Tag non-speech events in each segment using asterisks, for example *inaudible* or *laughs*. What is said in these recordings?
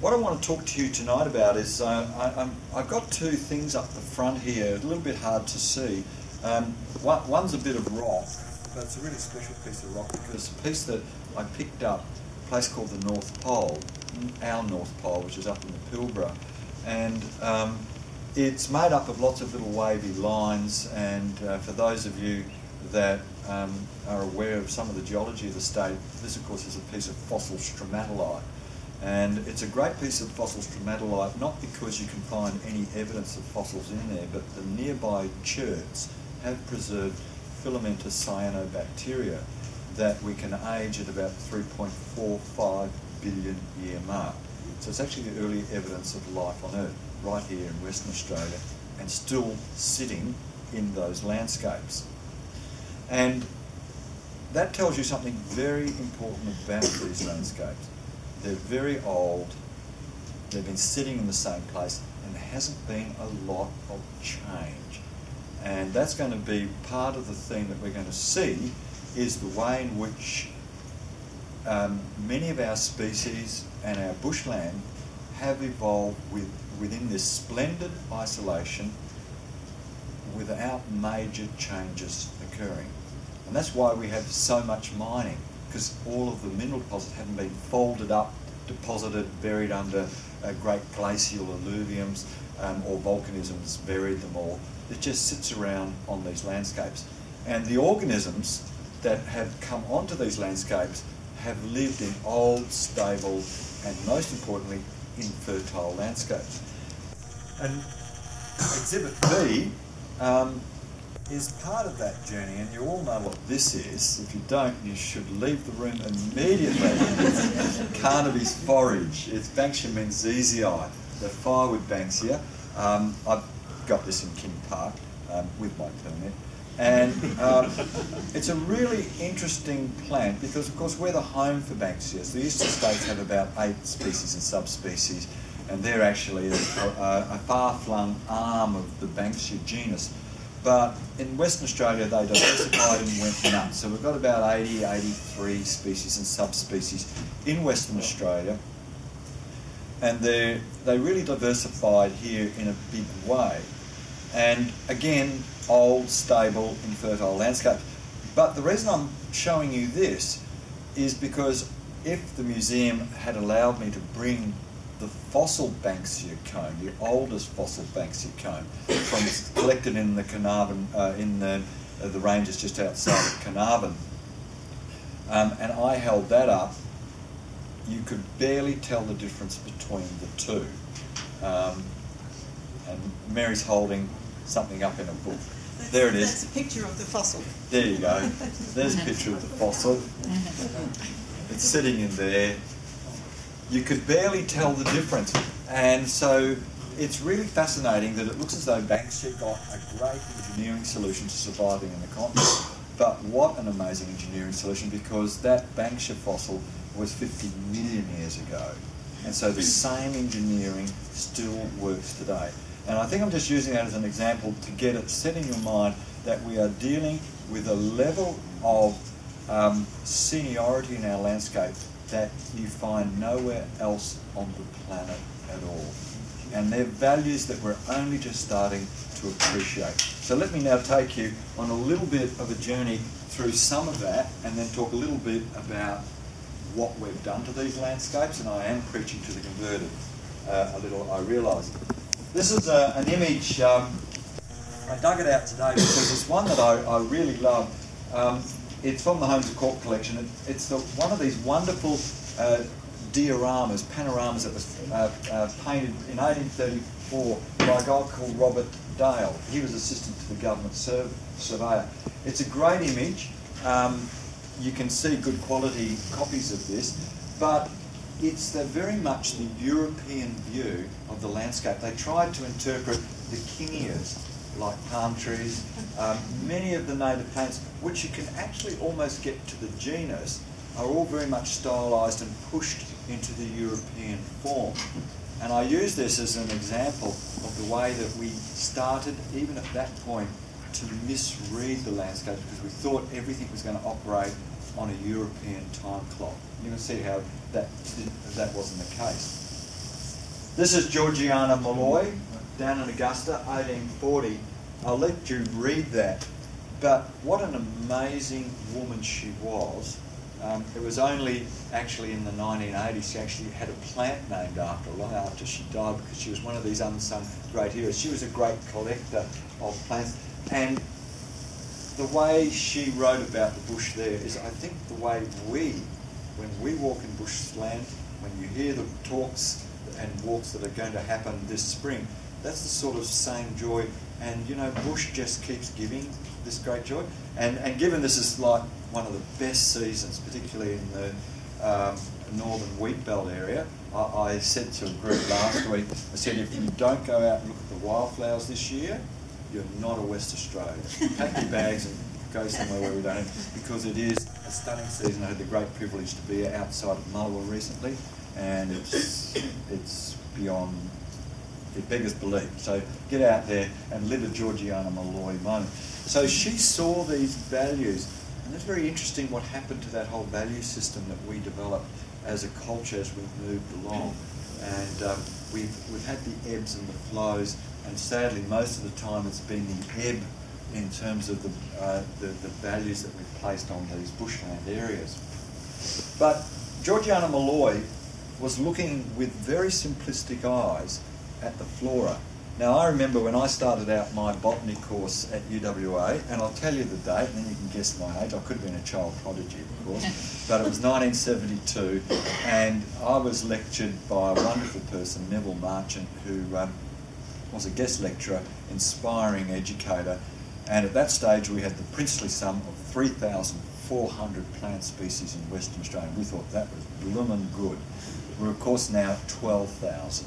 what I want to talk to you tonight about is uh, I, I've got two things up the front here, a little bit hard to see. Um, one, one's a bit of rock, but it's a really special piece of rock because it's a piece that I picked up a place called the North Pole, our North Pole, which is up in the Pilbara. And um, it's made up of lots of little wavy lines, and uh, for those of you that um, are aware of some of the geology of the state, this of course is a piece of fossil stromatolite. And it's a great piece of fossil stromatolite, not because you can find any evidence of fossils in there, but the nearby cherts have preserved filamentous cyanobacteria that we can age at about 3.45 billion year mark. So it's actually the early evidence of life on Earth, right here in Western Australia, and still sitting in those landscapes. And that tells you something very important about these landscapes. They're very old, they've been sitting in the same place, and there hasn't been a lot of change. And that's going to be part of the theme that we're going to see is the way in which um, many of our species and our bushland have evolved with, within this splendid isolation without major changes occurring. And that's why we have so much mining, because all of the mineral deposits haven't been folded up, deposited, buried under uh, great glacial alluviums um, or volcanisms buried them all. It just sits around on these landscapes. And the organisms that have come onto these landscapes have lived in old, stable, and most importantly, infertile landscapes. And Exhibit B um, is part of that journey, and you all know what this is. If you don't, you should leave the room immediately. *laughs* Carnaby's forage. It's Banksia menziesii, the firewood Banksia. Um, I've got this in King Park um, with my permit. And um, it's a really interesting plant because, of course, we're the home for Banksias. The eastern states have about eight species and subspecies, and they're actually a, a, a far-flung arm of the Banksia genus. But in Western Australia, they diversified and went nuts. So we've got about 80, 83 species and subspecies in Western Australia. And they they really diversified here in a big way. And again, old, stable, infertile landscapes. But the reason I'm showing you this is because if the museum had allowed me to bring the fossil Banksia cone, the oldest fossil Banksia cone, from collected in the Carnarvon, uh, in the, uh, the ranges just outside of Carnarvon, um, and I held that up, you could barely tell the difference between the two. Um, and Mary's holding something up in a book. There it is. That's a picture of the fossil. There you go. There's a picture of the fossil. *laughs* It's sitting in there. You could barely tell the difference. And so it's really fascinating that it looks as though Banksia got a great engineering solution to surviving in the continent. But what an amazing engineering solution because that Banksia fossil was 50 million years ago. And so the same engineering still works today. And I think I'm just using that as an example to get it set in your mind that we are dealing with a level of um, seniority in our landscape that you find nowhere else on the planet at all. And they're values that we're only just starting to appreciate. So let me now take you on a little bit of a journey through some of that and then talk a little bit about what we've done to these landscapes. And I am preaching to the converted uh, a little, I realise. This is a, an image, um, I dug it out today because it's one that I, I really love. Um, it's from the Holmes à Court collection. It, it's the, one of these wonderful uh, dioramas, panoramas that was uh, uh, painted in 1834 by a guy called Robert Dale. He was assistant to the government surveyor. It's a great image. Um, you can see good quality copies of this, but it's the, very much the European view of the landscape. They tried to interpret the kingias, like palm trees, um, many of the native plants, which you can actually almost get to the genus, are all very much stylised and pushed into the European form. And I use this as an example of the way that we started, even at that point, to misread the landscape because we thought everything was going to operate on a European time clock. You can see how that that wasn't the case. This is Georgiana Molloy, down in Augusta, 1840. I'll let you read that. But what an amazing woman she was. Um, it was only actually in the 1980s she actually had a plant named after her, long after she died, because she was one of these unsung great heroes. She was a great collector of plants. And the way she wrote about the bush there is, I think, the way we, when we walk in bushland, when you hear the talks and walks that are going to happen this spring, that's the sort of same joy. And you know, bush just keeps giving this great joy. And and given this is like one of the best seasons, particularly in the um, northern wheat belt area, I, I said to a group last week, I said if you don't go out and look at the wildflowers this year, you're not a West Australian. Pack your bags and go somewhere where we don't, because it is a stunning season. I had the great privilege to be outside of Mullewa recently, and it's it's beyond it beggars belief. So get out there and live a Georgiana Molloy moment. So she saw these values, and it's very interesting what happened to that whole value system that we developed as a culture as we moved along. And um, we've, we've had the ebbs and the flows, and sadly, most of the time it's been the ebb in terms of the, uh, the, the values that we've placed on these bushland areas. But Georgiana Molloy was looking with very simplistic eyes at the flora. Now, I remember when I started out my botany course at UWA, and I'll tell you the date, and then you can guess my age. I could have been a child prodigy, of course, *laughs* but it was 1972, and I was lectured by a wonderful person, Neville Marchant, who um, was a guest lecturer, inspiring educator, and at that stage we had the princely sum of 3,400 plant species in Western Australia. We thought that was bloomin' good. We're of course now 12,000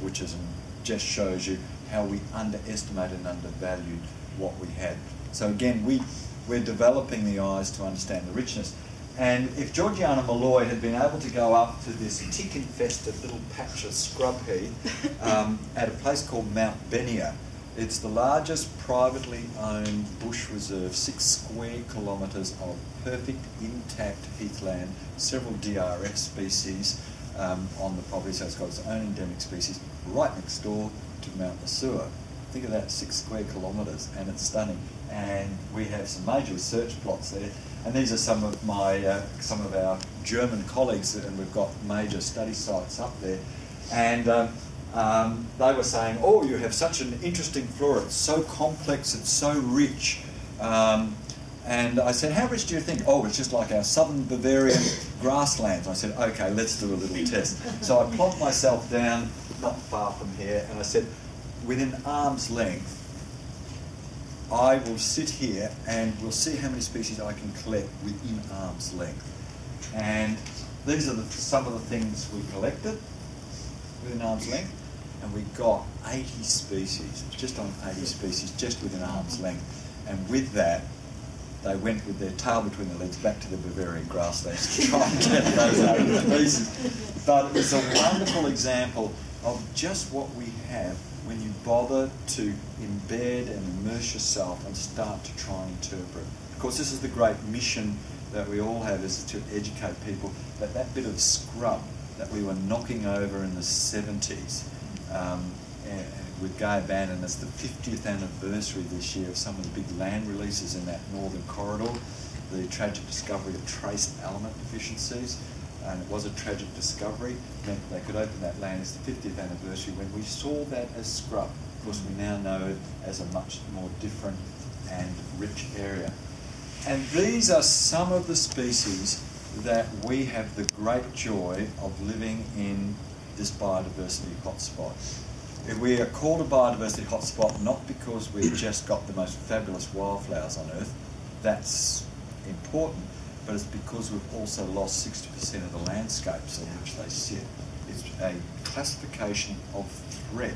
which is just shows you how we underestimated and undervalued what we had. So again, we, we're developing the eyes to understand the richness. And if Georgiana Molloy had been able to go up to this tick-infested little patch of scrub heath *laughs* um, at a place called Mount Benia, it's the largest privately owned bush reserve, six square kilometres of perfect intact heathland, several DRF species, um, on the property, so it's got its own endemic species right next door to Mount Lesueur. Think of that, six square kilometres, and it's stunning. And we have some major research plots there, and these are some of my uh, some of our German colleagues, and we've got major study sites up there. And um, um, they were saying, "Oh, you have such an interesting flora. It's so complex. It's so rich." Um, and I said, how rich do you think? Oh, it's just like our southern Bavarian *laughs* grasslands. I said, okay, let's do a little test. So I plopped myself down not far from here and I said, within arm's length, I will sit here and we'll see how many species I can collect within arm's length. And these are the, some of the things we collected within arm's length. And we got 80 species, just on 80 species, just within arm's length. And with that, they went with their tail between their legs back to the Bavarian grasslands to try and get those over species. But it's a wonderful example of just what we have when you bother to embed and immerse yourself and start to try and interpret. Of course, this is the great mission that we all have is to educate people that that bit of scrub that we were knocking over in the 70s um, with Guy Bannon. It's the 50th anniversary this year of some of the big land releases in that northern corridor, the tragic discovery of trace element deficiencies. And it was a tragic discovery, meant they could open that land. It's the 50th anniversary when we saw that as scrub. Of course, we now know it as a much more different and rich area. And these are some of the species that we have the great joy of living in this biodiversity hotspot. We are called a biodiversity hotspot not because we've just got the most fabulous wildflowers on Earth, that's important, but it's because we've also lost 60% of the landscapes on which they sit. It's a classification of threat.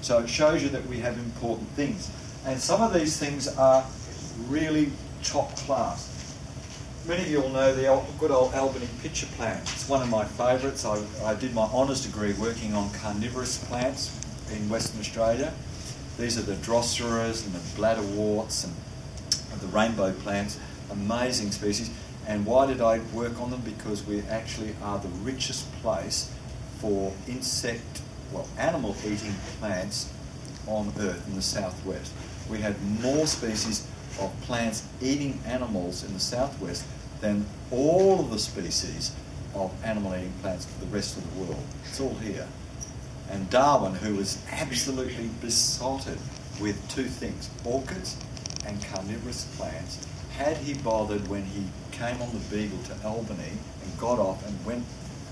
So it shows you that we have important things. And some of these things are really top class. Many of you will know the good old Albany pitcher plant. It's one of my favourites. I, I did my honours degree working on carnivorous plants in Western Australia. These are the droseras and the bladderworts and, and the rainbow plants, amazing species. And why did I work on them? Because we actually are the richest place for insect well, animal eating plants on Earth in the southwest. We had more species of plants eating animals in the southwest than all of the species of animal eating plants for the rest of the world. It's all here. And Darwin, who was absolutely besotted with two things orchids and carnivorous plants, had he bothered when he came on the Beagle to Albany and got off and went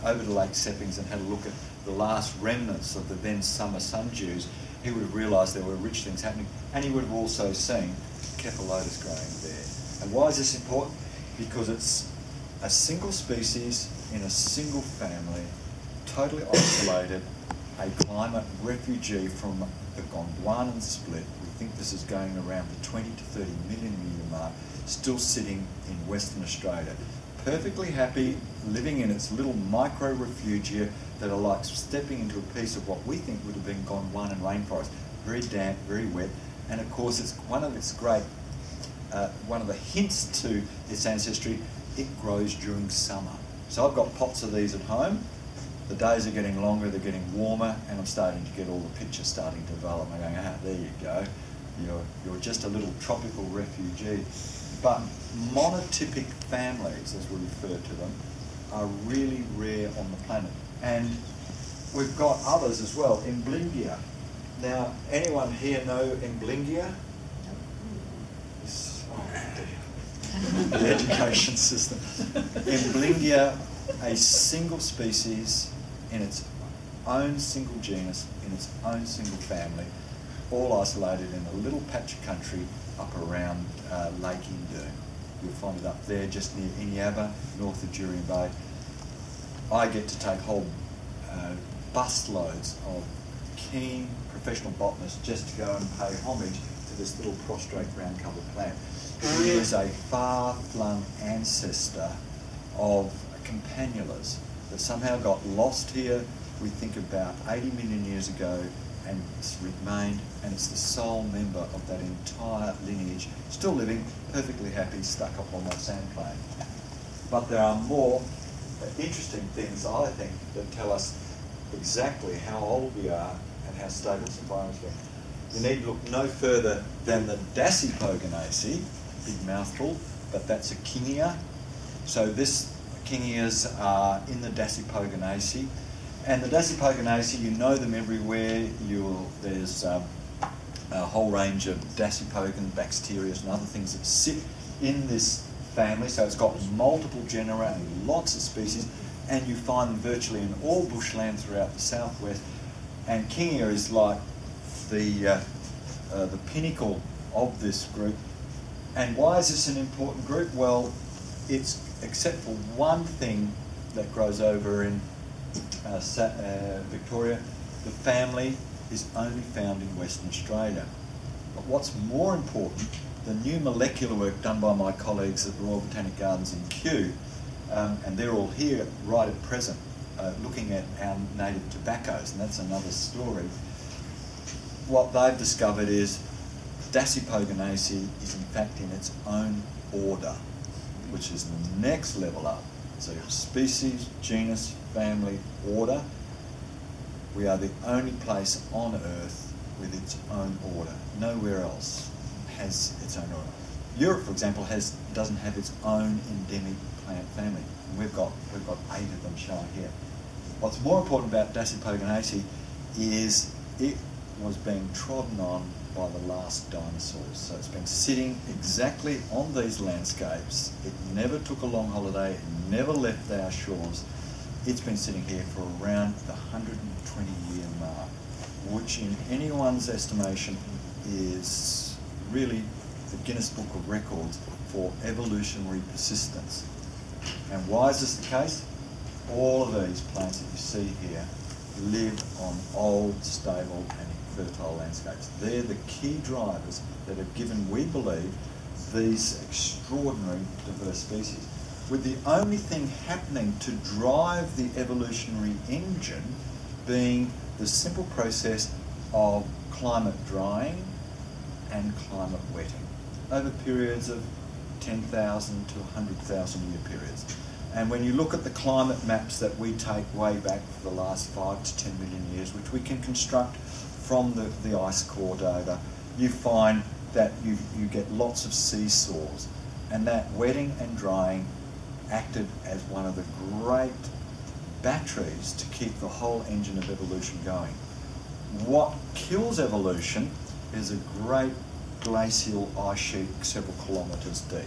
over to Lake Seppings and had a look at the last remnants of the then summer sundews, he would have realised there were rich things happening, and he would have also seen Cephalotus growing there. And why is this important? Because it's a single species in a single family, totally *coughs* isolated, a climate refugee from the Gondwanan split. We think this is going around the 20 to 30 million year mark, still sitting in Western Australia. Perfectly happy, living in its little micro refugia that are like stepping into a piece of what we think would have been Gondwanan rainforest. Very damp, very wet, and of course it's one of its great, uh, one of the hints to its ancestry, it grows during summer. So I've got pots of these at home. The days are getting longer, they're getting warmer, and I'm starting to get all the pictures starting to develop. I'm going, ah, there you go. You're, you're just a little tropical refugee. But monotypic families, as we refer to them, are really rare on the planet. And we've got others as well. Emblingia. Now, anyone here know Emblingia? the education system. Emblingia, a single species in its own single genus, in its own single family, all isolated in a little patch of country up around uh, Lake Indoon. You'll find it up there just near Eneabba, north of Jurien Bay. I get to take whole uh, busloads of keen professional botanists just to go and pay homage to this little prostrate ground-covered plant. It is a far-flung ancestor of campanulas that somehow got lost here, we think about 80 million years ago, and it's remained, and it's the sole member of that entire lineage, still living, perfectly happy, stuck up on that sand. But there are more interesting things, I think, that tell us exactly how old we are and how stable this environment's. You need look no further than the Dasypogonaceae, big mouthful, but that's a kingia. So this kingias are in the Dasypogonaceae. And the Dasypogonaceae, you know them everywhere. You'll, there's um, a whole range of Dasypogon bacteria and other things that sit in this family. So it's got multiple genera and lots of species, and you find them virtually in all bushland throughout the southwest. And Kingia is like the uh, uh, the pinnacle of this group. And why is this an important group? Well, it's except for one thing that grows over in uh, uh, Victoria, the family is only found in Western Australia. But what's more important, the new molecular work done by my colleagues at the Royal Botanic Gardens in Kew, um, and they're all here right at present, uh, looking at our native tobaccos, and that's another story. What they've discovered is Dasypogonaceae is in fact in its own order, which is the next level up. So species, genus, family, order. We are the only place on Earth with its own order. Nowhere else has its own order. Europe, for example, has doesn't have its own endemic plant family. And we've got we've got eight of them shown here. What's more important about Dasypogonaceae is it was being trodden on by the last dinosaurs. So it's been sitting exactly on these landscapes. It never took a long holiday, it never left our shores. It's been sitting here for around the 120 year mark, which in anyone's estimation is really the Guinness Book of Records for evolutionary persistence. And why is this the case? All of these plants that you see here live on old, stable and fertile landscapes. They're the key drivers that have given, we believe, these extraordinary diverse species. With the only thing happening to drive the evolutionary engine being the simple process of climate drying and climate wetting over periods of 10,000 to 100,000 year periods. And when you look at the climate maps that we take way back for the last five to ten million years, which we can construct from the, the ice core data, you find that you, you get lots of seesaws. And that wetting and drying acted as one of the great batteries to keep the whole engine of evolution going. What kills evolution is a great glacial ice sheet several kilometres deep.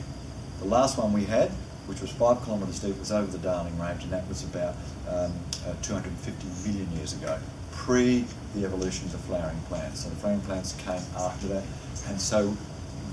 The last one we had, which was five kilometres deep, was over the Darling Range, and that was about um, uh, 250 million years ago, pre the evolution of the flowering plants. So the flowering plants came after that, and so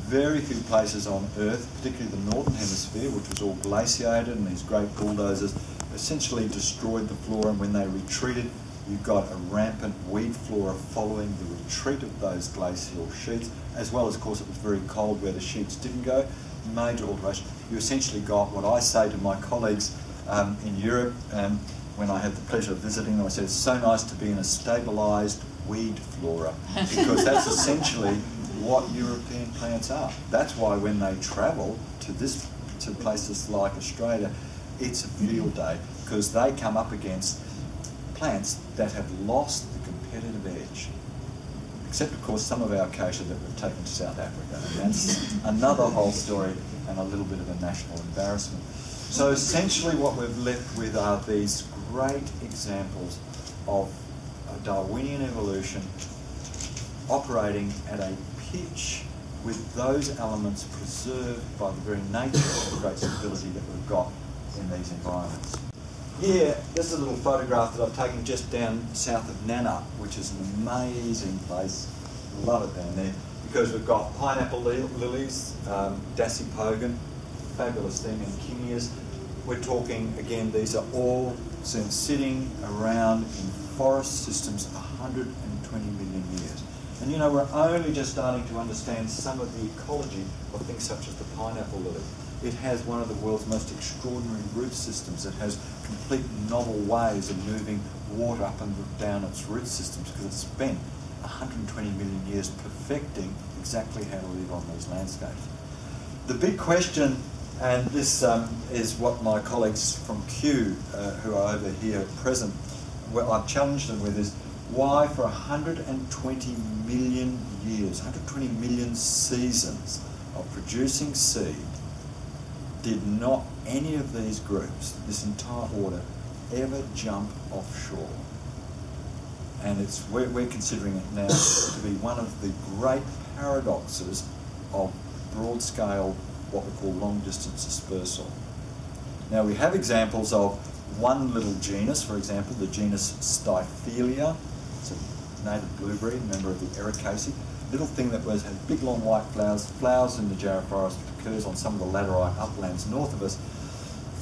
very few places on Earth, particularly the northern hemisphere, which was all glaciated, and these great bulldozers essentially destroyed the flora. And when they retreated, you got a rampant weed flora following the retreat of those glacial sheets, as well as, of course, it was very cold where the sheets didn't go. Major alteration. You essentially got what I say to my colleagues um, in Europe um, when I had the pleasure of visiting them. I said, it's so nice to be in a stabilised weed flora because that's *laughs* essentially what European plants are. That's why when they travel to this to places like Australia, it's a field day because they come up against plants that have lost the competitive edge. Except, of course, some of our acacia that we've taken to South Africa. And that's *laughs* another whole story and a little bit of a national embarrassment. So essentially what we've left with are these great examples of Darwinian evolution operating at a pitch with those elements preserved by the very nature of the great stability that we've got in these environments. Here, this is a little photograph that I've taken just down south of Nannup, which is an amazing place. Love it down there because we've got pineapple lilies, um, dasypogon, fabulous thing, and kingias. We're talking, again, these are all sitting around in forest systems 120 million years. And you know, we're only just starting to understand some of the ecology of things such as the pineapple lily. It has one of the world's most extraordinary root systems. It has complete novel ways of moving water up and down its root systems because it's spent 120 million years perfecting exactly how to live on these landscapes. The big question, and this um, is what my colleagues from Kew, uh, who are over here present, well, I've challenged them with, is why for 120 million years, 120 million seasons of producing seed, did not any of these groups, this entire order, ever jump offshore? And it's we're, we're considering it now to be one of the great paradoxes of broad scale, what we call long distance dispersal. Now we have examples of one little genus, for example, the genus Styphelia, it's a native blueberry, member of the Ericaceae. Little thing that was had big long white flowers, flowers in the Jarrah forest, occurs on some of the laterite uplands north of us.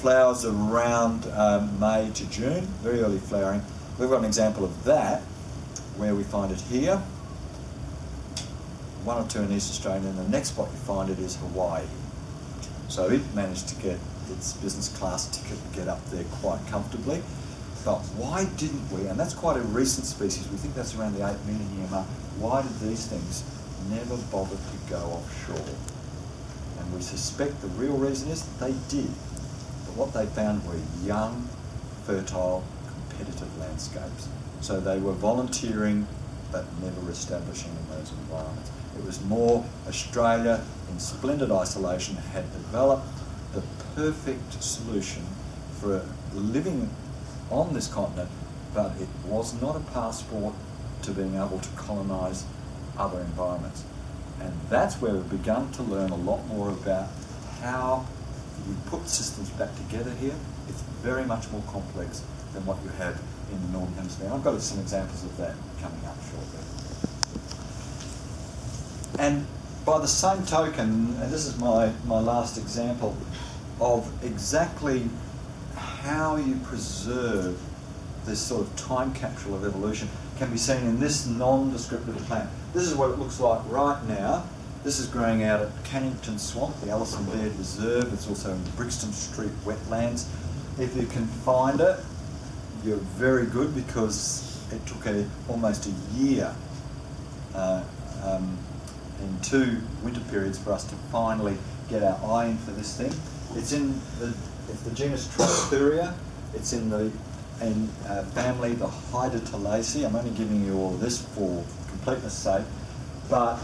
Flowers around um, May to June, very early flowering. We've got an example of that where we find it here, one or two in East Australia, and the next spot you find it is Hawaii. So it managed to get its business class ticket to get up there quite comfortably. But why didn't we, and that's quite a recent species, we think that's around the 8 million year mark, why did these things never bother to go offshore? And we suspect the real reason is that they did. But what they found were young, fertile, competitive landscapes. So they were volunteering but never establishing in those environments. It was more Australia in splendid isolation had developed the perfect solution for living on this continent, but it was not a passport to being able to colonise other environments. And that's where we've begun to learn a lot more about how we put systems back together here. It's very much more complex than what you have in the Northern Hemisphere. I've got some examples of that coming up shortly. And by the same token, and this is my, my last example of exactly how you preserve this sort of time capsule of evolution can be seen in this nondescript little plant. This is what it looks like right now. This is growing out at Cannington Swamp, the Alison Baird Reserve. It's also in Brixton Street wetlands. If you can find it, you're very good because it took a, almost a year uh, um, in two winter periods for us to finally get our eye in for this thing. It's in the It's the genus Trithuria. It's in the in, uh, family, the Hydatellaceae. I'm only giving you all this for completeness sake. But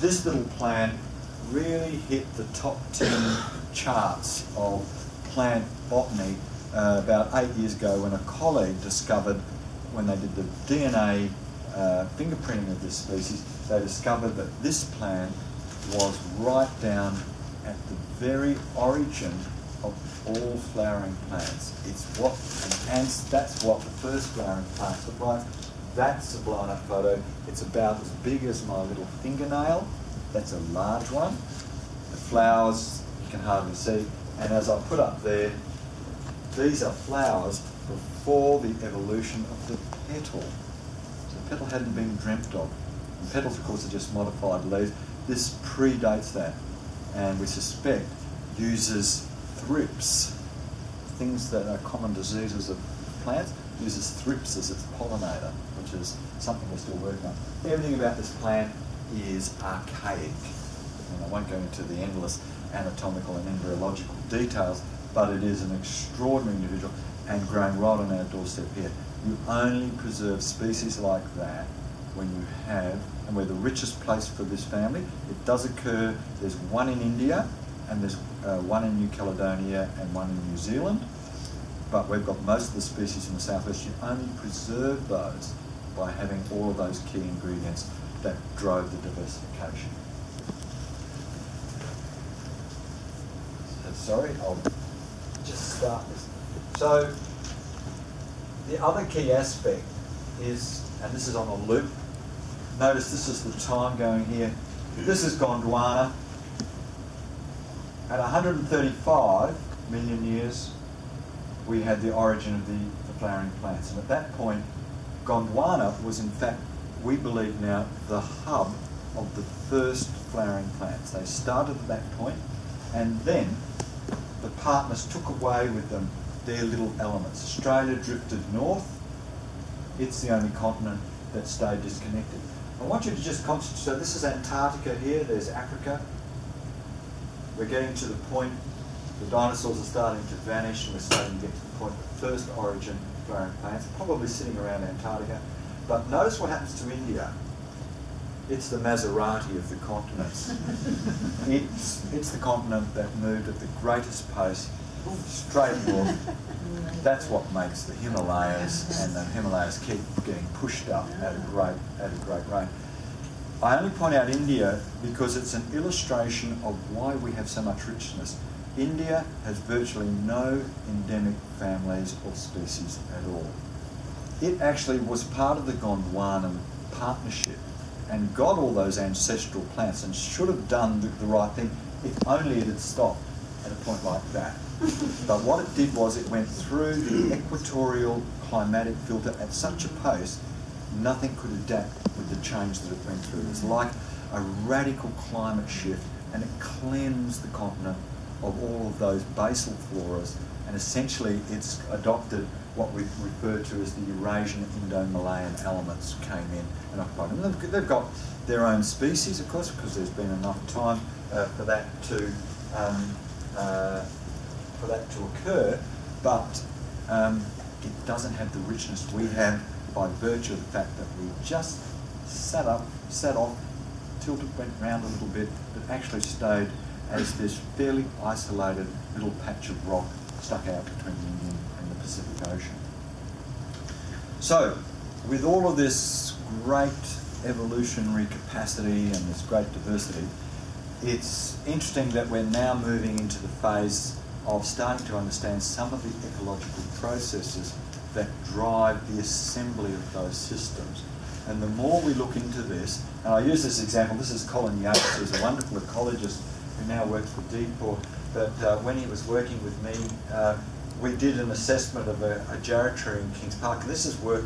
this little plant really hit the top 10 charts of plant botany uh, about eight years ago when a colleague discovered, when they did the DNA uh, fingerprinting of this species, they discovered that this plant was right down at the very origin of all flowering plants. It's what, and that's what the first flowering plants look like. That's a blown up photo. It's about as big as my little fingernail. That's a large one. The flowers you can hardly see. And as I put up there, these are flowers before the evolution of the petal. So the petal hadn't been dreamt of. And petals, of course, are just modified leaves. This predates that, and we suspect uses thrips, things that are common diseases of plants, uses thrips as its pollinator, which is something we're still working on. Everything about this plant is archaic. And I won't go into the endless anatomical and embryological details, but it is an extraordinary individual and growing right on our doorstep here. You only preserve species like that when you have, and we're the richest place for this family. It does occur, there's one in India, and there's uh, one in New Caledonia and one in New Zealand. But we've got most of the species in the southwest. You only preserve those by having all of those key ingredients that drove the diversification. Sorry, I'll just start this. So the other key aspect is, and this is on a loop, notice this is the time going here. This is Gondwana. At 135 million years, we had the origin of the, the flowering plants. And at that point, Gondwana was in fact, we believe now, the hub of the first flowering plants. They started at that point, and then the partners took away with them their little elements. Australia drifted north. It's the only continent that stayed disconnected. I want you to just concentrate. So this is Antarctica here. There's Africa. We're getting to the point. The dinosaurs are starting to vanish, and we're starting to get to the point of the first origin flowering plants, probably sitting around Antarctica. But notice what happens to India. It's the Maserati of the continents. *laughs* it's, it's the continent that moved at the greatest pace straight north. That's what makes the Himalayas, and the Himalayas keep getting pushed up at a great, at a great rate. I only point out India because it's an illustration of why we have so much richness. India has virtually no endemic families or species at all. It actually was part of the Gondwanan partnership and got all those ancestral plants and should have done the, the right thing if only it had stopped at a point like that. *laughs* but what it did was it went through the equatorial climatic filter at such a pace, nothing could adapt with the change that it went through. It was like a radical climate shift and it cleansed the continent of all of those basal floras and essentially it's adopted what we refer to as the Eurasian Indo-Malayan elements came in and occupied them. They've got their own species, of course, because there's been enough time uh, for that to um, uh, for that to occur, but um, it doesn't have the richness we have by virtue of the fact that we just sat up, sat off, tilted, went round a little bit, but actually stayed as this fairly isolated little patch of rock stuck out between the Indian Pacific Ocean. So, with all of this great evolutionary capacity and this great diversity, it's interesting that we're now moving into the phase of starting to understand some of the ecological processes that drive the assembly of those systems. And the more we look into this, and I use this example, this is Colin Yates, who's a wonderful ecologist who now works for DPaW, but uh, when he was working with me, uh, we did an assessment of a, a jarrah tree in Kings Park. This is work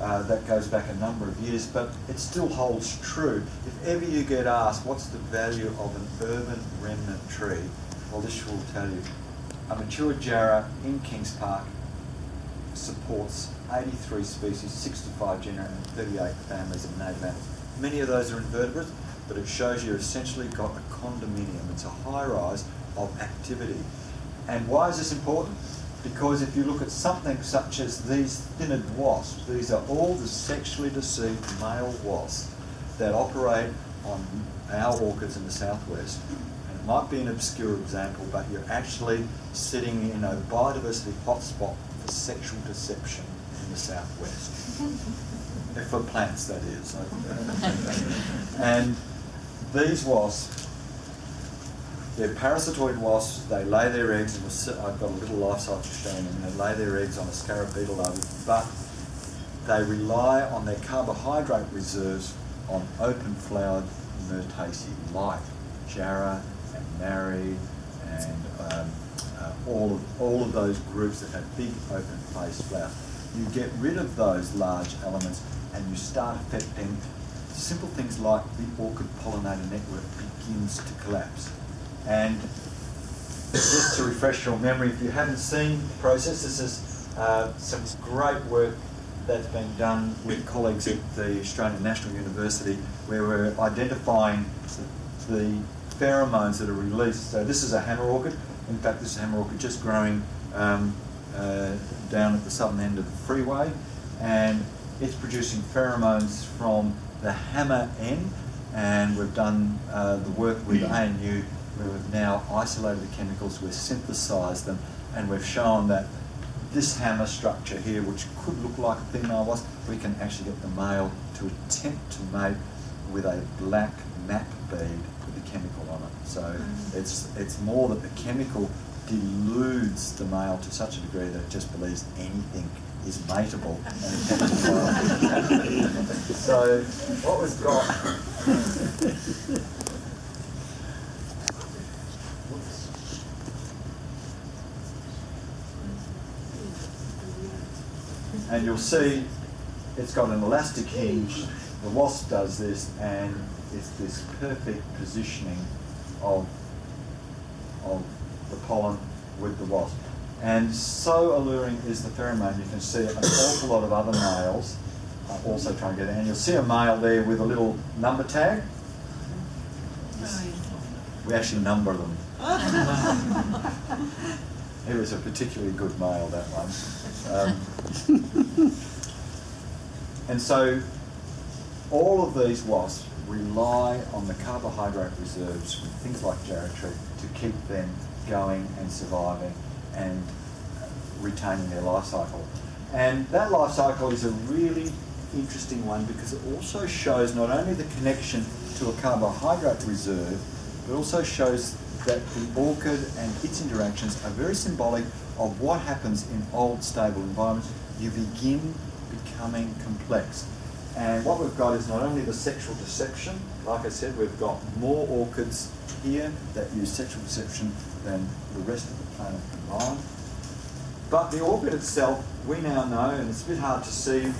uh, that goes back a number of years, but it still holds true. If ever you get asked what's the value of an urban remnant tree, well, this will tell you. A mature jarrah in Kings Park supports 83 species, 65 genera, and 38 families of native animals. Many of those are invertebrates, but it shows you've essentially got a condominium. It's a high rise of activity. And why is this important? Because if you look at something such as these thynnid wasps, these are all the sexually deceived male wasps that operate on our orchids in the southwest. And it might be an obscure example, but you're actually sitting in a biodiversity hotspot for sexual deception in the southwest. *laughs* for plants, that is. and these wasps they're parasitoid wasps. They lay their eggs, and I've got a little life cycle showing them. They lay their eggs on a scarab beetle larvae, but they rely on their carbohydrate reserves on open flowered myrtaceae like jarrah and marri and um, uh, all, of, all of those groups that have big open face flowers. You get rid of those large elements and you start affecting simple things like the orchid pollinator network begins to collapse. And just to refresh your memory, if you haven't seen the process, this is uh, some great work that's been done with colleagues at the Australian National University where we're identifying the pheromones that are released. So this is a hammer orchid. In fact, this is a hammer orchid just growing um, uh, down at the southern end of the freeway. And it's producing pheromones from the hammer end. And we've done uh, the work with ANU We've now isolated the chemicals, we've synthesized them, and we've shown that this hammer structure here, which could look like a female wasp, we can actually get the male to attempt to mate with a black map bead with the chemical on it. So mm. it's, it's more that the chemical deludes the male to such a degree that it just believes anything is mateable. *laughs* *laughs* so what we've got *laughs* and you'll see it's got an elastic hinge. The wasp does this, and it's this perfect positioning of, of the pollen with the wasp. And so alluring is the pheromone, you can see an awful lot of other males are also trying to get it. And you'll see a male there with a little number tag. We actually number them. *laughs* He was a particularly good male, that one. Um, *laughs* and so all of these wasps rely on the carbohydrate reserves from things like jarrah to keep them going and surviving and retaining their life cycle. And that life cycle is a really interesting one because it also shows not only the connection to a carbohydrate reserve, but also shows that the orchid and its interactions are very symbolic of what happens in old stable environments. You begin becoming complex. And what we've got is not only the sexual deception, like I said, we've got more orchids here that use sexual deception than the rest of the planet combined. But the orchid itself, we now know, and it's a bit hard to see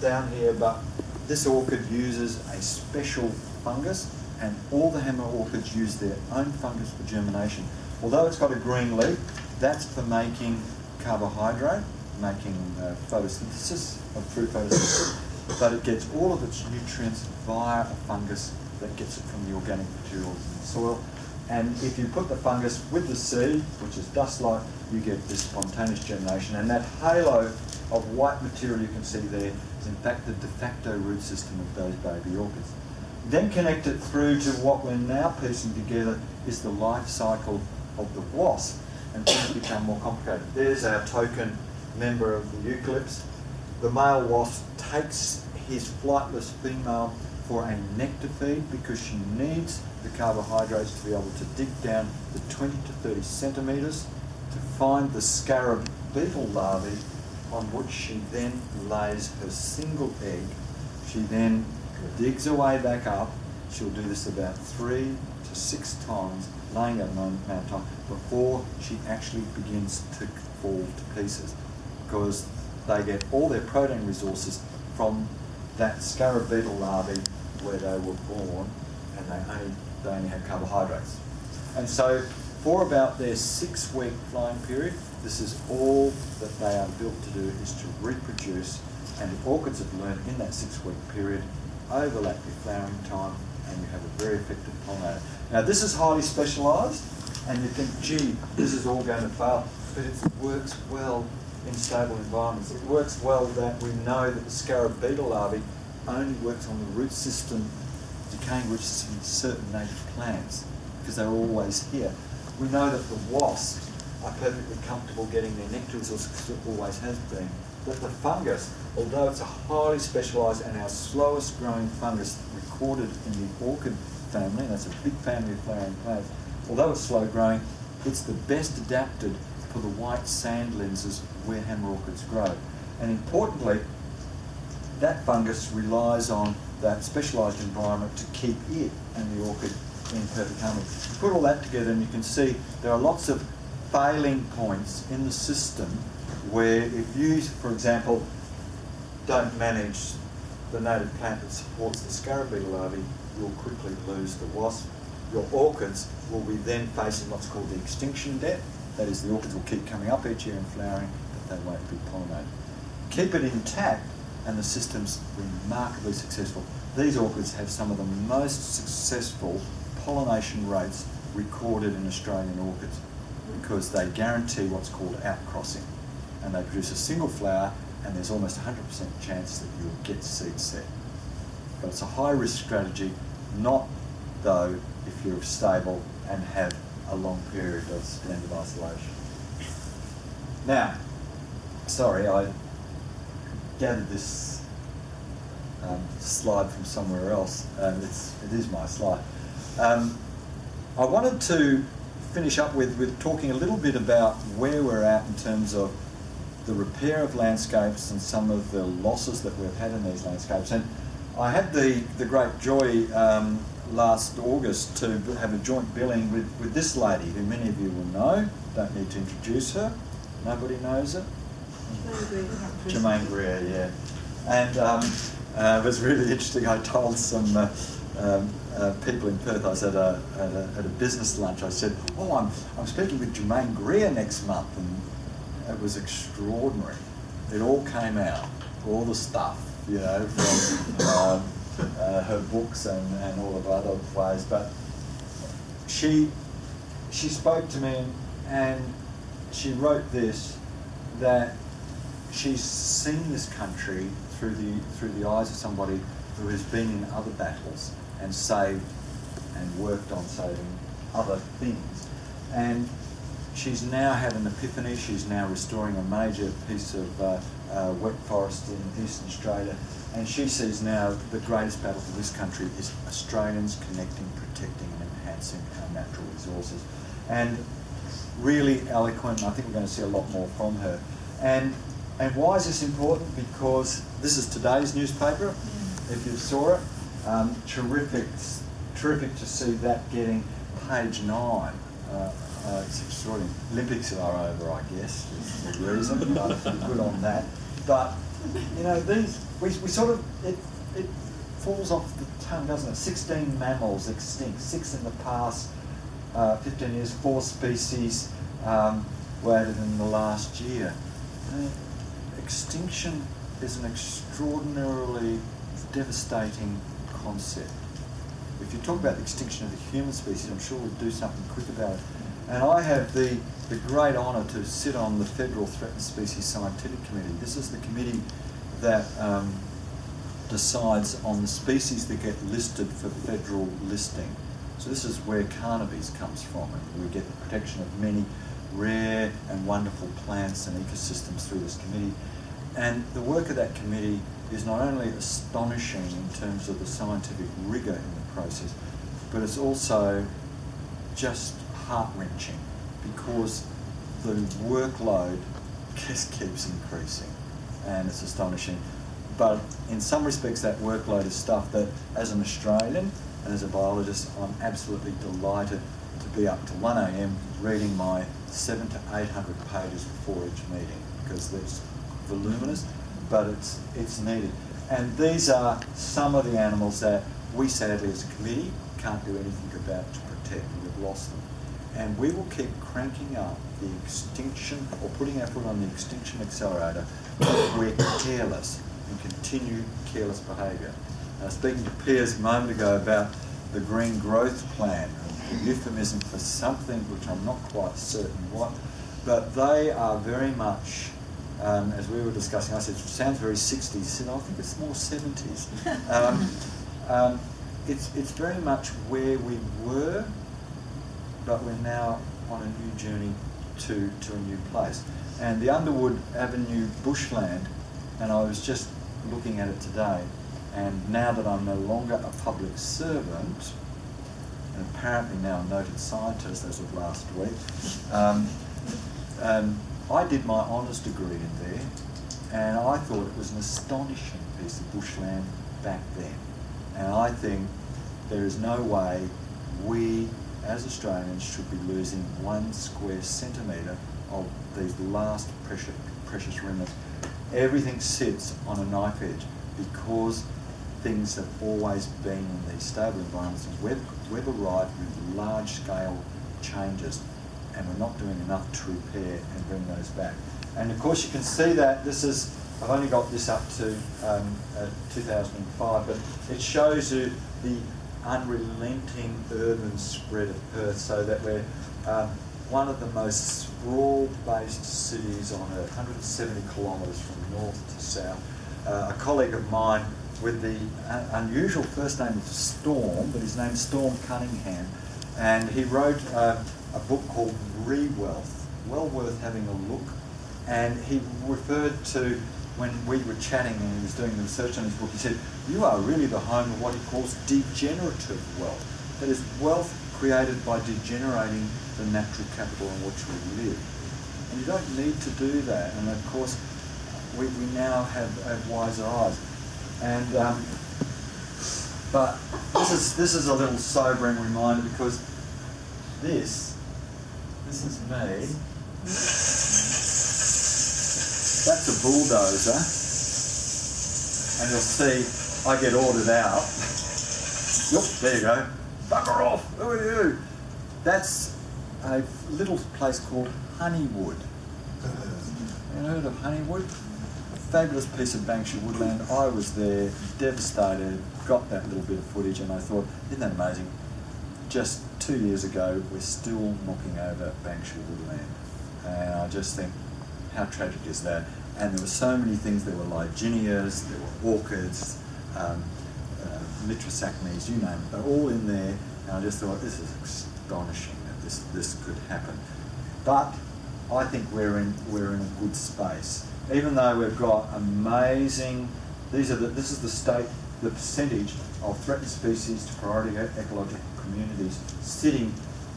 down here, but this orchid uses a special fungus and all the hammer orchids use their own fungus for germination. Although it's got a green leaf, that's for making carbohydrate, making uh, photosynthesis, of fruit photosynthesis, but it gets all of its nutrients via a fungus that gets it from the organic materials in the soil. And if you put the fungus with the seed, which is dust-like, you get this spontaneous germination. And that halo of white material you can see there is in fact the de facto root system of those baby orchids. Then connect it through to what we're now piecing together is the life cycle of the wasp, and things become more complicated. There's our token member of the eucalypts. The male wasp takes his flightless female for a nectar feed because she needs the carbohydrates to be able to dig down the 20 to 30 centimetres to find the scarab beetle larvae on which she then lays her single egg. She then digs her way back up. She'll do this about three to six times, laying that amount of time before she actually begins to fall to pieces because they get all their protein resources from that scarab beetle larvae where they were born and they only, they only have carbohydrates. And so for about their six week flying period, this is all that they are built to do is to reproduce and the orchids have learned in that six week period overlap your flowering time and you have a very effective pollinator. Now this is highly specialised and you think, gee, this is all going to fail, but it works well in stable environments. It works well that we know that the scarab beetle larvae only works on the root system, decaying root system of certain native plants, because they're always here. We know that the wasps are perfectly comfortable getting their nectar resources because it always has been. That the fungus, although it's a highly specialised and our slowest growing fungus recorded in the orchid family, that's a big family of flowering plants, although it's slow growing, it's the best adapted for the white sand lenses where hammer orchids grow. And importantly, that fungus relies on that specialised environment to keep it and the orchid in perfect harmony. Put all that together and you can see there are lots of failing points in the system where if you, for example, don't manage the native plant that supports the scarab beetle larvae, you'll quickly lose the wasp. Your orchids will be then facing what's called the extinction debt. That is, the orchids will keep coming up each year and flowering, but they won't be pollinated. Keep it intact, and the system's remarkably successful. These orchids have some of the most successful pollination rates recorded in Australian orchids because they guarantee what's called outcrossing. And they produce a single flower, and there's almost 100% chance that you'll get seed set. But it's a high risk strategy, not though if you're stable and have a long period of standard isolation. Now, sorry, I gathered this um, slide from somewhere else, and it's, it is my slide. Um, I wanted to finish up with, with talking a little bit about where we're at in terms of the repair of landscapes and some of the losses that we've had in these landscapes. And I had the, the great joy um, last August to have a joint billing with, with this lady, who many of you will know. Don't need to introduce her. Nobody knows her. Germaine Greer, yeah. And um, uh, it was really interesting. I told some uh, um, uh, people in Perth, I was at a, at a, at, a, business lunch, I said, oh, I'm, I'm speaking with Germaine Greer next month. And it was extraordinary. It all came out, all the stuff, you know, from um, uh, her books and, and all of other ways. But she, she spoke to me and she wrote this, that she's seen this country through the, through the eyes of somebody who has been in other battles and saved and worked on saving other things. And she's now had an epiphany. She's now restoring a major piece of uh, uh, wet forest in eastern Australia. And she sees now the greatest battle for this country is Australians connecting, protecting and enhancing our natural resources. And really eloquent, I think we're going to see a lot more from her. And and why is this important? Because this is today's newspaper, if you saw it. Um, terrific, terrific to see that getting page nine. Uh, uh, it's extraordinary. Olympics are over, I guess, is the reason. good on that. But, you know, these, we, we sort of, it, it falls off the tongue, doesn't it? 16 mammals extinct, six in the past uh, 15 years, four species um, in the last year. Uh, extinction is an extraordinarily devastating concept. If you talk about the extinction of the human species, I'm sure we'd do something quick about it. And I have the, the great honour to sit on the Federal Threatened Species Scientific Committee. This is the committee that um, decides on the species that get listed for federal listing. So this is where Carnaby's comes from, and we get the protection of many rare and wonderful plants and ecosystems through this committee. And the work of that committee is not only astonishing in terms of the scientific rigour in the process, but it's also just heart-wrenching because the workload *laughs* just keeps increasing and it's astonishing. But in some respects that workload is stuff that as an Australian and as a biologist I'm absolutely delighted to be up to 1am reading my seven to 800 pages before each meeting because there's voluminous, but it's, it's needed. And these are some of the animals that we sadly as a committee can't do anything about to protect, and we've lost them. And we will keep cranking up the extinction, or putting our foot on the extinction accelerator, if we're careless and continue careless behaviour. Uh, speaking to Piers a moment ago about the Green Growth Plan, euphemism for something which I'm not quite certain what, but they are very much, um, as we were discussing, I said, it sounds very 60s. He said, I think it's more 70s. *laughs* Um, um, it's, it's very much where we were, but we're now on a new journey to, to a new place. And the Underwood Avenue bushland, and I was just looking at it today, and now that I'm no longer a public servant, and apparently now a noted scientist as of last week, um, um, I did my honours degree in there, and I thought it was an astonishing piece of bushland back then. And I think there is no way we as Australians should be losing one square centimetre of these last precious, precious remnants. Everything sits on a knife edge because things have always been in these stable environments. We've, we've arrived with large scale changes and we're not doing enough to repair and bring those back. And of course you can see that this is, I've only got this up to um, uh, 2005, but it shows you the unrelenting urban spread of Perth so that we're um, one of the most sprawl-based cities on Earth, 170 kilometres from north to south. Uh, a colleague of mine with the uh, unusual first name of Storm, but his name's Storm Cunningham, and he wrote uh, a book called Re-Wealth, well worth having a look. And he referred to when we were chatting and he was doing the research on his book, he said, You are really the home of what he calls degenerative wealth. That is, wealth created by degenerating the natural capital on which we live. And you don't need to do that. And of course, we, we now have, have wiser eyes. And um, but this is this is a little sobering reminder because this this is me. That's a bulldozer, and you'll see I get ordered out. Yep, there you go. Bugger off! Who are you? That's a little place called Honeywood. You heard of Honeywood? fabulous piece of Banksia woodland. I was there, devastated, got that little bit of footage, and I thought, isn't that amazing? Just two years ago, we're still knocking over Banksia woodland. And I just think, how tragic is that? And there were so many things. There were Lyginias, there were orchids, um, uh, you name it. They're all in there. And I just thought, this is astonishing that this, this could happen. But I think we're in, we're in a good space even though we've got amazing, these are the, this is the state, the percentage of threatened species to priority ecological communities sitting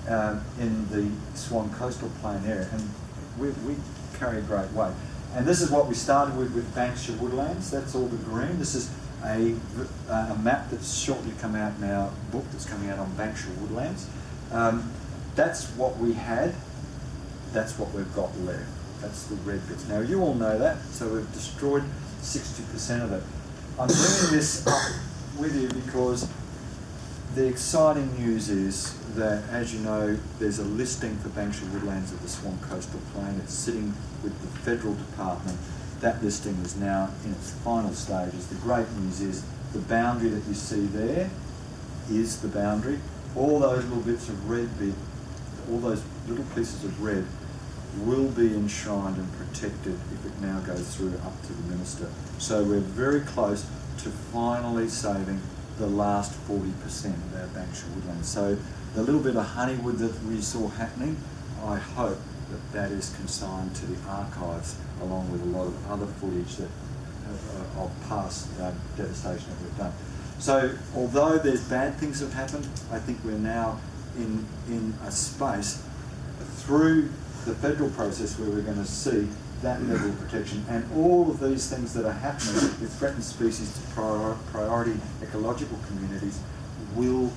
um, in the Swan coastal plain area, and we, we carry a great weight. And this is what we started with with Banksia woodlands. That's all the green. This is a, a map that's shortly come out in our book that's coming out on Banksia woodlands. Um, that's what we had. That's what we've got left. That's the red bits. Now you all know that, so we've destroyed 60% of it. I'm bringing this up with you because the exciting news is that, as you know, there's a listing for Banksia Woodlands of the Swan Coastal Plain. It's sitting with the federal department. That listing is now in its final stages. The great news is the boundary that you see there is the boundary. All those little bits of red bit, all those little pieces of red will be enshrined and protected if it now goes through up to the minister. So we're very close to finally saving the last 40% of our Banksia woodland. So the little bit of honeywood that we saw happening, I hope that that is consigned to the archives along with a lot of other footage that uh, of past uh, devastation that we've done. So although there's bad things have happened, I think we're now in, in a space through the federal process where we're going to see that level of protection and all of these things that are happening with threatened species to prior, priority ecological communities will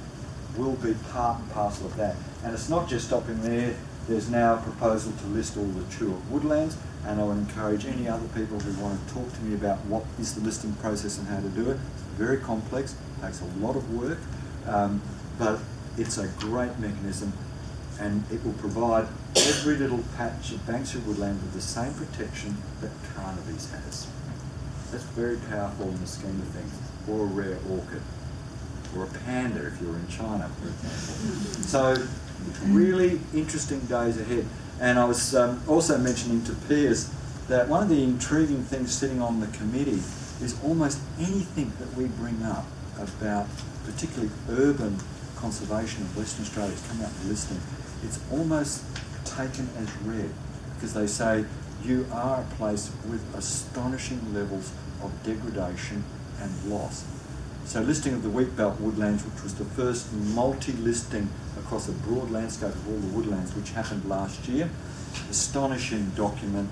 will be part and parcel of that. And it's not just stopping there. There's now a proposal to list all the tuart woodlands, and I would encourage any other people who want to talk to me about what is the listing process and how to do it. It's very complex, takes a lot of work, um, but it's a great mechanism and it will provide every little patch of Banksia woodland with the same protection that Carnaby's has. That's very powerful in the scheme of things for a rare orchid. or a panda if you're in China, for example. So, really interesting days ahead. And I was um, also mentioning to Piers that one of the intriguing things sitting on the committee is almost anything that we bring up about particularly urban conservation of Western Australia is coming up the listening. It's almost taken as read because they say you are a place with astonishing levels of degradation and loss. So listing of the wheatbelt woodlands, which was the first multi-listing across a broad landscape of all the woodlands, which happened last year. Astonishing document.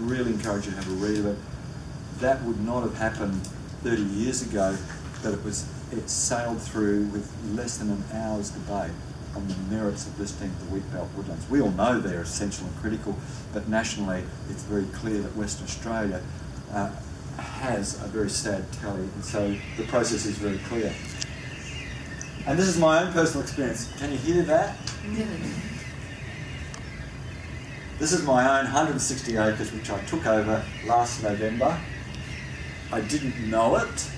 Really encourage you to have a read of it. That would not have happened 30 years ago, but it was it sailed through with less than an hour's debate on the merits of listing the wheatbelt woodlands. We all know they're essential and critical, but nationally it's very clear that Western Australia uh, has a very sad tally, and so the process is very clear. And this is my own personal experience. Can you hear that? This is my own 160 acres which I took over last November. I didn't know it,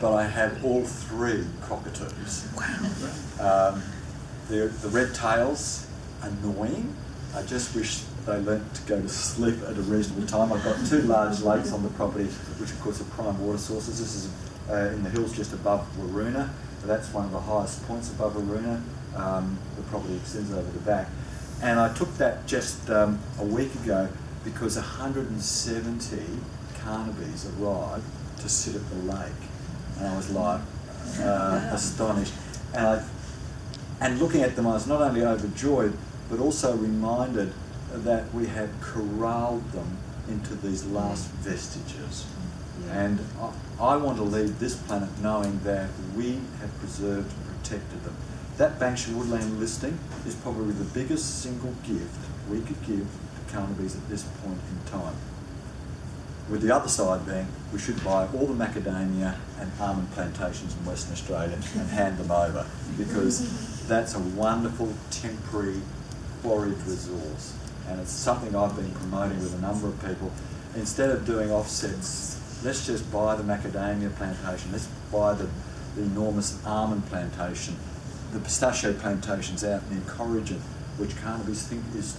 but I have all three cockatoos. Wow. Um, the, the red tails, annoying. I just wish they learnt to go to sleep at a reasonable time. I've got two large lakes on the property, which of course are prime water sources. This is uh, in the hills just above Waroona. So that's one of the highest points above Waroona. Um, the property extends over the back. And I took that just um, a week ago because 170 Carnaby's arrived to sit at the lake. And I was like uh, astonished. And, I, and looking at them, I was not only overjoyed, but also reminded that we had corralled them into these last vestiges. And I, I, want to leave this planet knowing that we have preserved and protected them. That Banksia woodland listing is probably the biggest single gift we could give to Carnaby's at this point in time. With the other side being, we should buy all the macadamia and almond plantations in Western Australia and hand them over because that's a wonderful temporary forage resource and it's something I've been promoting with a number of people. Instead of doing offsets, let's just buy the macadamia plantation, let's buy the, the enormous almond plantation, the pistachio plantations out encourage it, which Carnaby's think is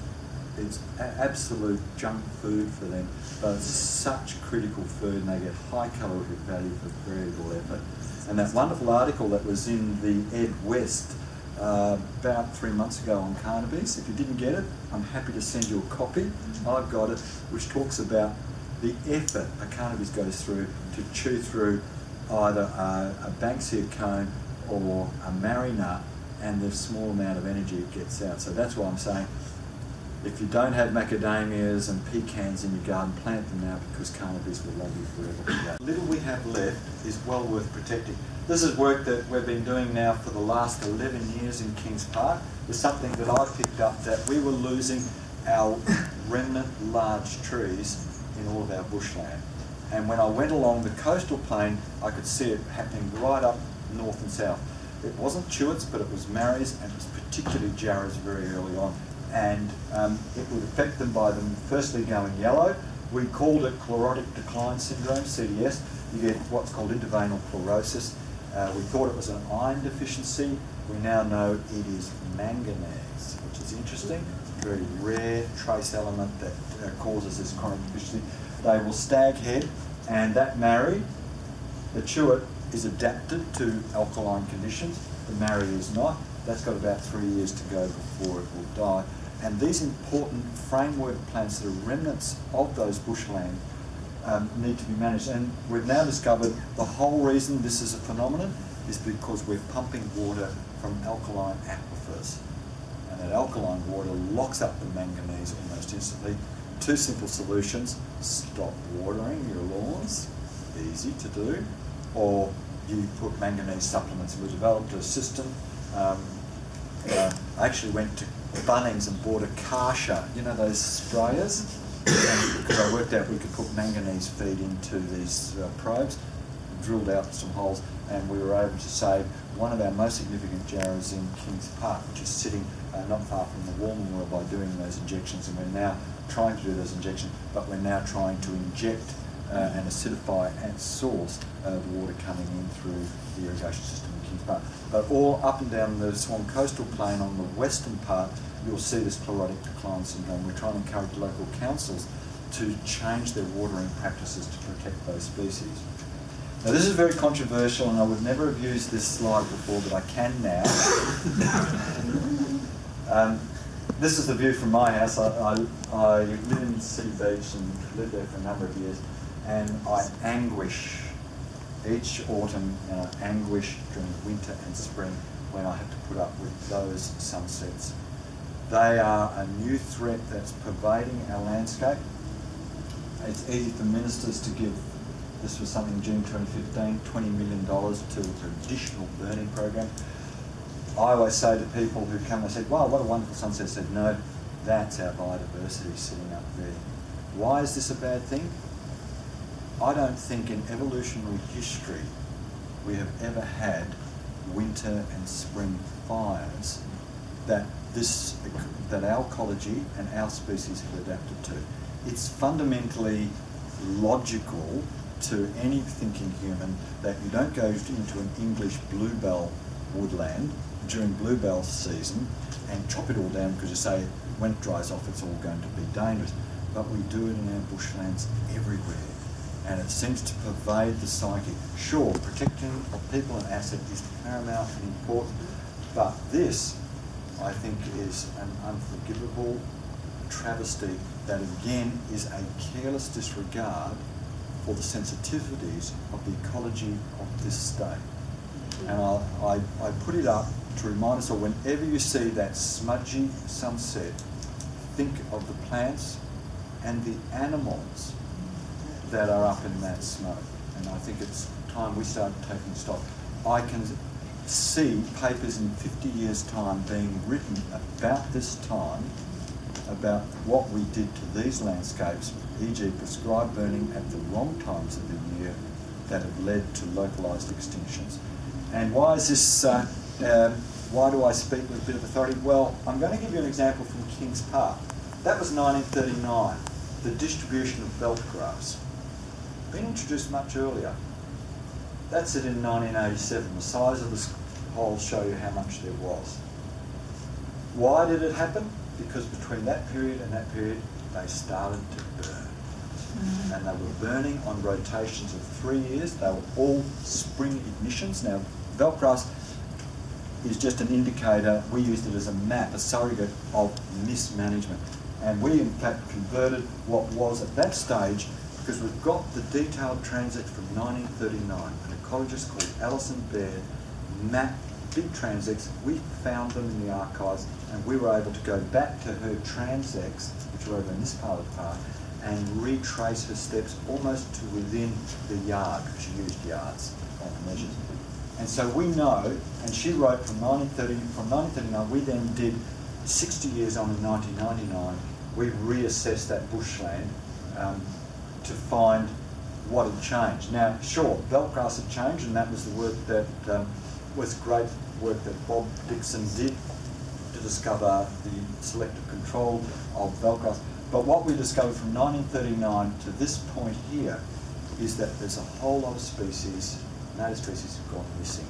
it's absolute junk food for them, but it's such critical food and they get high calorific value for very little effort. And that wonderful article that was in the Ed West uh, about three months ago on Carnaby's, If you didn't get it, I'm happy to send you a copy. I've got it, which talks about the effort a Carnaby's goes through to chew through either a, a Banksia cone or a marri nut and the small amount of energy it gets out. So that's why I'm saying if you don't have macadamias and pecans in your garden, plant them now because Carnaby's will love you forever. Little we have left is well worth protecting. This is work that we've been doing now for the last 11 years in Kings Park. It's something that I picked up that we were losing our remnant large trees in all of our bushland. And when I went along the coastal plain, I could see it happening right up north and south. It wasn't tuarts, but it was marris, and it was particularly jarrahs very early on. And um, it would affect them by them firstly going yellow. We called it chlorotic decline syndrome, CDS. You get what's called interveinal chlorosis, uh, we thought it was an iron deficiency. We now know it is manganese, which is interesting. It's a very rare trace element that uh, causes this chronic deficiency. They will stag head, and that marri, the tuart, is adapted to alkaline conditions. The marri is not. That's got about three years to go before it will die. And these important framework plants that are remnants of those bushland um, need to be managed. And we've now discovered the whole reason this is a phenomenon is because we're pumping water from alkaline aquifers. And that alkaline water locks up the manganese almost instantly. Two simple solutions, stop watering your lawns, easy to do, or you put manganese supplements. We developed a system. Um, uh, I actually went to Bunnings and bought a Karcher, you know those sprayers? because I worked out we could put manganese feed into these uh, probes, drilled out some holes, and we were able to save one of our most significant jarrahs in Kings Park, which is sitting uh, not far from the warming well by doing those injections. And we're now trying to do those injections, but we're now trying to inject uh, and acidify at source uh, the water coming in through the irrigation system in Kings Park. But all up and down the Swan coastal plain on the western part, you'll see this chlorotic decline syndrome. We're trying to encourage local councils to change their watering practices to protect those species. Now this is very controversial and I would never have used this slide before, but I can now. *laughs* um, this is the view from my house. I, I, I live in City Beach and lived there for a number of years and I anguish each autumn and I anguish during winter and spring when I have to put up with those sunsets. They are a new threat that's pervading our landscape. It's easy for ministers to give, this was something in June 2015, $20 million to a traditional burning program. I always say to people who come and say, wow, what a wonderful sunset, I said, no, that's our biodiversity sitting up there. Why is this a bad thing? I don't think in evolutionary history we have ever had winter and spring fires that this that our ecology and our species have adapted to. It's fundamentally logical to any thinking human that you don't go into an English bluebell woodland during bluebell season and chop it all down because you say when it dries off it's all going to be dangerous. But we do it in our bushlands everywhere and it seems to pervade the psyche. Sure, protection of people and asset is paramount and important, but this, I think, is an unforgivable travesty that again is a careless disregard for the sensitivities of the ecology of this state. And I, I, I put it up to remind us all, whenever you see that smudgy sunset, think of the plants and the animals that are up in that smoke. And I think it's time we start taking stock. I can see papers in 50 years' time being written about this time, about what we did to these landscapes, e.g. prescribed burning at the wrong times of the year that have led to localised extinctions. And why is this, uh, uh, why do I speak with a bit of authority? Well, I'm going to give you an example from Kings Park. That was 1939, the distribution of veld grass been introduced much earlier. That's it in 1987. The size of the hole show you how much there was. Why did it happen? Because between that period and that period, they started to burn. Mm-hmm. And they were burning on rotations of three years. They were all spring ignitions. Now, Veldtgrass is just an indicator. We used it as a map, a surrogate of mismanagement. And we, in fact, converted what was at that stage because we've got the detailed transects from 1939. An ecologist called Alison Baird mapped big transects. We found them in the archives and we were able to go back to her transects, which were over in this part of the park, and retrace her steps almost to within the yard, because she used yards on the measures. And so we know, and she wrote from 1930, from 1939, we then did 60 years on in 1999, we reassessed that bushland um, to find what had changed. Now, sure, Veldtgrass had changed, and that was the work that um, was great work that Bob Dixon did to discover the selective control of Veldtgrass. But what we discovered from 1939 to this point here is that there's a whole lot of species, native species, have gone missing.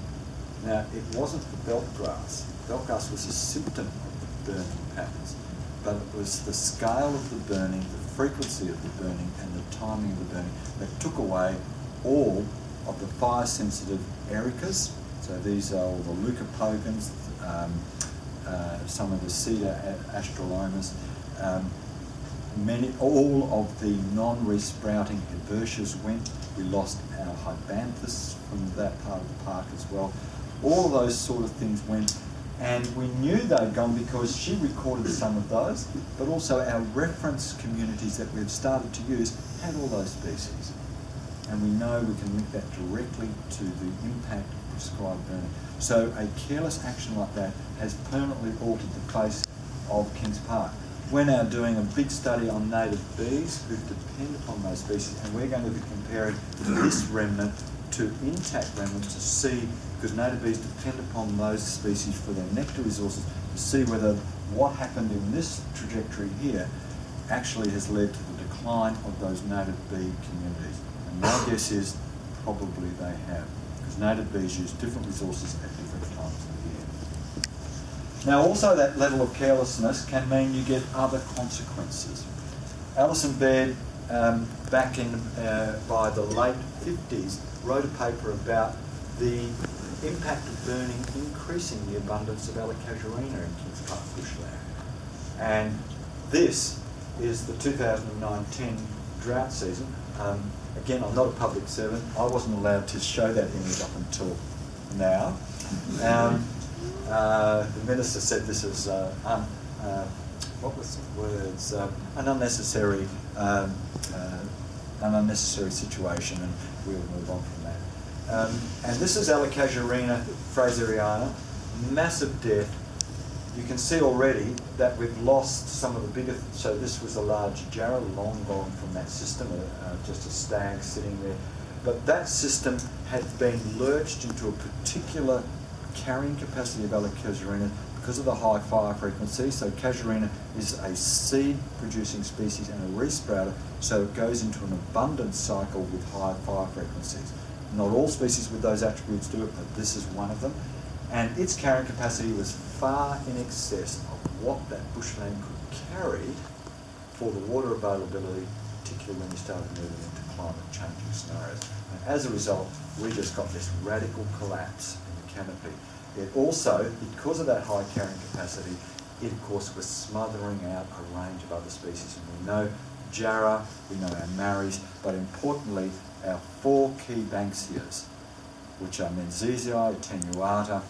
Now, it wasn't the Veldtgrass. Veldtgrass was a symptom of the burning patterns, but it was the scale of the burning, the frequency of the burning and the timing of the burning that took away all of the fire-sensitive ericas. So these are all the leucopogons, um, uh, some of the cedar astrolomas, um, many, all of the non-resprouting herbacées went. We lost our hibanthes from that part of the park as well. All those sort of things went and we knew they'd gone because she recorded some of those, but also our reference communities that we've started to use had all those species. And we know we can link that directly to the impact of prescribed burning. So a careless action like that has permanently altered the face of Kings Park. We're now doing a big study on native bees who depend upon those species, and we're going to be comparing this remnant to intact remnants to see because native bees depend upon those species for their nectar resources to see whether what happened in this trajectory here actually has led to the decline of those native bee communities. And my guess is probably they have, because native bees use different resources at different times of the year. Now also that level of carelessness can mean you get other consequences. Alison Baird, um, back in uh, by the late 50s, wrote a paper about the impact of burning increasing the abundance of Allocasuarina in Kings Park bushland. And this is the 2009-10 drought season. Um, again, I'm not a public servant. I wasn't allowed to show that image up until now. Um, uh, the minister said this is uh, un, uh, what was the words? Uh, an unnecessary, um, uh, an unnecessary situation, and we'll move on. Um, and this is Allocasuarina fraseriana, massive death. You can see already that we've lost some of the bigger, so this was a large jarrah, long gone from that system, uh, just a stag sitting there. But that system had been lurched into a particular carrying capacity of Allocasuarina because of the high fire frequency. So casuarina is a seed producing species and a resprouter, so it goes into an abundance cycle with high fire frequencies. Not all species with those attributes do it, but this is one of them. And its carrying capacity was far in excess of what that bushland could carry for the water availability, particularly when you started moving into climate changing scenarios. And as a result, we just got this radical collapse in the canopy. It also, because of that high carrying capacity, it of course was smothering out a range of other species. And we know Jarrah, we know our marris, but importantly, our four key Banksias, which are Menziesii, attenuata,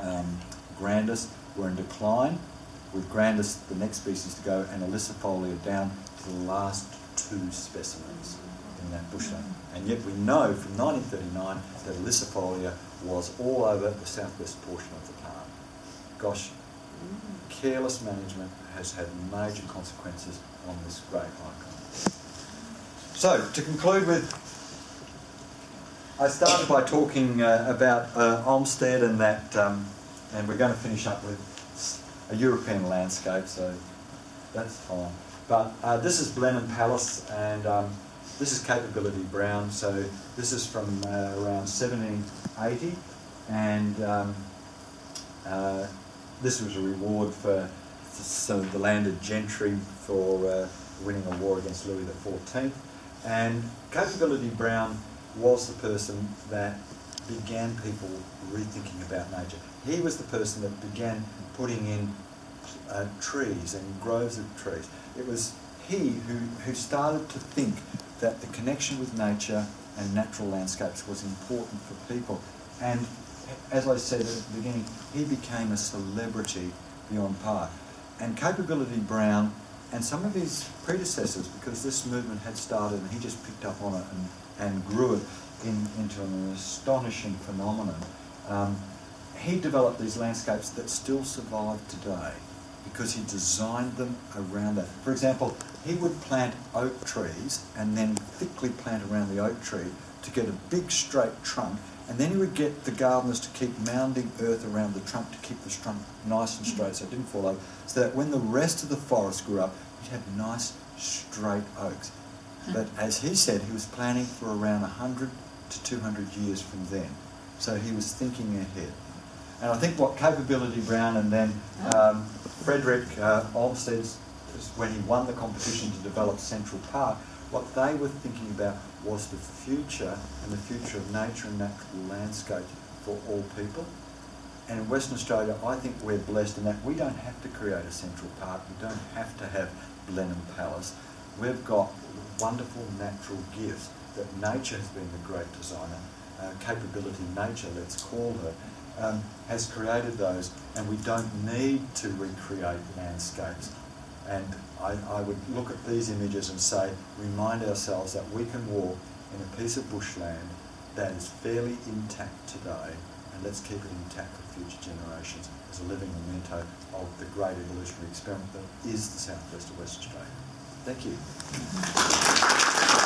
um, grandis, were in decline, with grandis the next species to go, and Ilicifolia down to the last two specimens in that bushland. And yet we know from 1939 that Ilicifolia was all over the southwest portion of the park. Gosh, careless management has had major consequences on this great icon. So, to conclude with, I started by talking uh, about uh, Olmsted and that, um, and we're going to finish up with a European landscape, so that's fine. But uh, this is Blenheim Palace, and um, this is Capability Brown. So this is from uh, around 1780, and um, uh, this was a reward for the landed gentry for uh, winning a war against Louis XIV. And Capability Brown was the person that began people rethinking about nature. He was the person that began putting in uh, trees and groves of trees. It was he who, who started to think that the connection with nature and natural landscapes was important for people. And as I said at the beginning, he became a celebrity beyond par. And Capability Brown and some of his predecessors, because this movement had started and he just picked up on it and, and grew it in, into an astonishing phenomenon, um, he developed these landscapes that still survive today because he designed them around that. For example, he would plant oak trees and then thickly plant around the oak tree to get a big straight trunk and then he would get the gardeners to keep mounding earth around the trunk to keep the trunk nice and straight so it didn't fall over, so that when the rest of the forest grew up, you'd have nice straight oaks. But as he said, he was planning for around 100 to 200 years from then. So he was thinking ahead. And I think what Capability Brown and then um, Frederick uh, Olmsted, when he won the competition to develop Central Park, what they were thinking about was the future and the future of nature and natural landscape for all people. And in Western Australia, I think we're blessed in that we don't have to create a Central Park, we don't have to have Blenheim Palace. We've got wonderful natural gifts that nature has been the great designer, uh, capability nature, let's call her, um, has created those, and we don't need to recreate landscapes. And I, I would look at these images and say, remind ourselves that we can walk in a piece of bushland that is fairly intact today, and let's keep it intact for future generations as a living memento of the great evolutionary experiment that is the southwest of West Australia. Thank you.